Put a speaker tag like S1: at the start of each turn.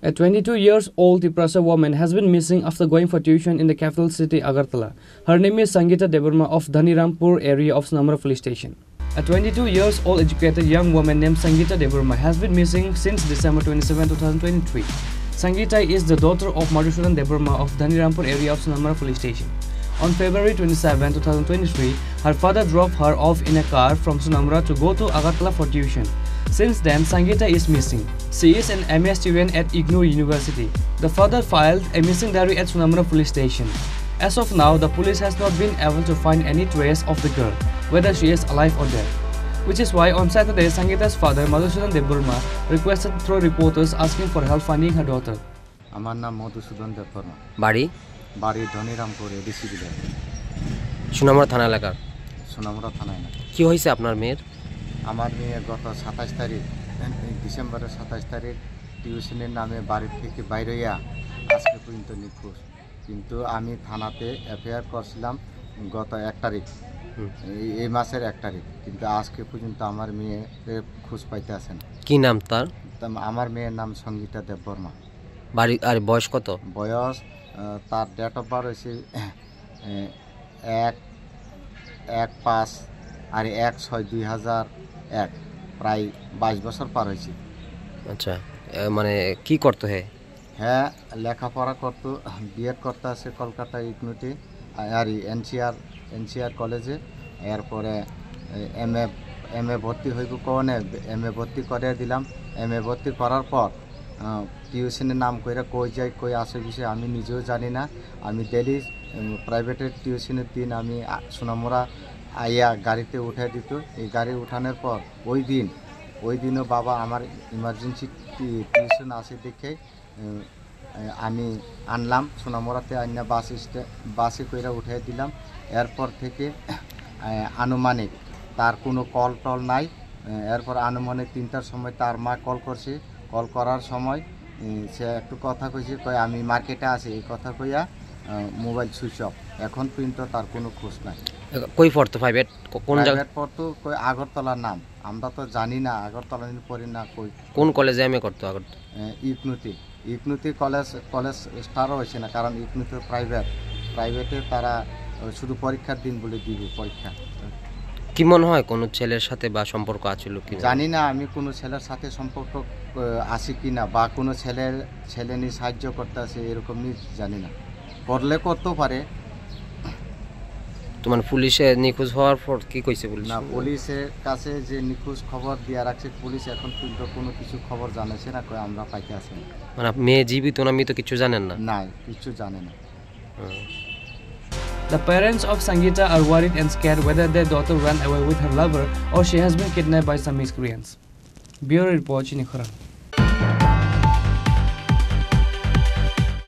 S1: A 22 years old Tiprasa woman has been missing after going for tuition in the capital city Agartala. Her name is Sangita Deburma of Dhanirampur area of Snamara police station. A 22 years old educated young woman named Sangita Deburma has been missing since December 27, 2023. Sangita is the daughter of Madhusudan Deburma of Dhanirampur area of Snamara police station. On February 27, 2023, her father drove her off in a car from Sunamra to go to Agartala for tuition. Since then, Sangita is missing. She is an MS student at IGNOU University. The father filed a missing diary at Sunamra police station. As of now, the police has not been able to find any trace of the girl, whether she is alive or dead. Which is why on Saturday, Sangita's father, Madhusudan Deburma, requested through reporters asking for help finding her daughter.
S2: আমার নাম মধুসূদন দেববর্মা
S3: বাড়ি
S2: বাড়ি Dhanirampur ADC বিলের
S3: সুনামরা থানা এলাকার
S2: সোনামুড়া থানায় না
S3: কি হয়েছে আপনার মেয়ের
S2: আমার মেয়ে গত সাতাশ তারিখ ডিসেম্বরের সাতাশ তারিখ টিউশনের নামে বাড়ি থেকে বাইরে হইয়া আজকে পর্যন্ত নিখোঁজ। কিন্তু আমি থানাতে এফআইআর করছিলাম গত এক তারিখ। এই- মাসের এক তারিখ। কিন্তু আজকে পর্যন্ত আমার মেয়েকে খোঁজ পাইতে আসেন
S3: কি নাম তার?
S2: আমার মেয়ের নাম সঙ্গীতা দেববর্মা
S3: বাড়ি আর বয়স কত?
S2: বয়স তার ডেট অফ বার্থ হয়েছে এক এক পাঁচ আর এক ছয় দুই হাজার এক প্রায় বাইশ বছর পার হয়েছে।
S3: আচ্ছা এ, মানে কি করতে হে?
S2: হ্যাঁ লেখাপড়া করতো বিএড করতে আছে কলকাতা ইকনুটি আর এনসিআর এনসিআর কলেজে এরপরে এম এ। এম এ ভর্তি হইব কনে এম এ ভর্তি করে দিলাম। এম এ ভর্তি করার পর টিউশনের নাম কইরা কই যাই কই আসে বিষয়ে আমি নিজেও জানি না। আমি ডেলি প্রাইভেটের টিউশনের দিন আমি আ- সোনামুড়া আইয়া গাড়িতে উঠে দিত। এই গাড়ি উঠানোর পর ওই দিন, ওই দিনও বাবা আমার ইমার্জেন্সি টিউশন আসে দেখে আমি আনলাম, সোনামুড়াতে আইনা বাস বাসে কইরা উঠে দিলাম। এরপর থেকে আনুমানিক তার কোনো কল টল নাই। এরপর আনুমানিক তিনটার সময় তার মা কল করছে। কল করার সময় সে একটু কথা কইছে, কয়, আমি মার্কেটে আছি। এই কথা কইয়া মোবাইল সুইচ অফ। এখন পর্যন্ত তার কোনো খোঁজ নাই।
S3: কই পড়তো প্রাইভেট কোন জায়গা
S2: পড়তো কই আগরতলার নাম। আমরা তো জানি না আগরতলা পড়ি না কই।
S3: কোন কলেজে এ করতো আগর
S2: ইকনুতি। ইকনুতি কলেজ কলেজ স্টারও হয়েছে না কারণ ইকনুতি প্রাইভেট প্রাইভেটে তারা শুধু পরীক্ষার দিন বলে দিবে পরীক্ষা।
S3: কি মনে হয় কোনো ছেলের সাথে বা সম্পর্ক আছিল কি
S2: জানি না আমি কোনো ছেলের সাথে সম্পর্ক আছি কি না বা কোনো ছেলের ছেলে নিয়ে সাহায্য করতে আছে এরকম নিয়ে জানি না। করলে করতেও পারে
S3: তোমার পুলিশে নিখোঁজ হওয়ার পর কি কইছে পুলিশ
S2: না পুলিশের কাছে যে নিখোঁজ খবর দিয়া রাখছে পুলিশ এখন পর্যন্ত কোনো কিছু খবর জানাচ্ছে না কই আমরা পাইতে আসি না।
S3: মানে মেয়ে জীবিত না মৃত কিছু জানেন না
S2: না কিছু জানে না
S1: The parents of Sangita are worried and scared whether their daughter ran away with her lover or she has been kidnapped by some miscreants. Bureau Report, Chinikhara.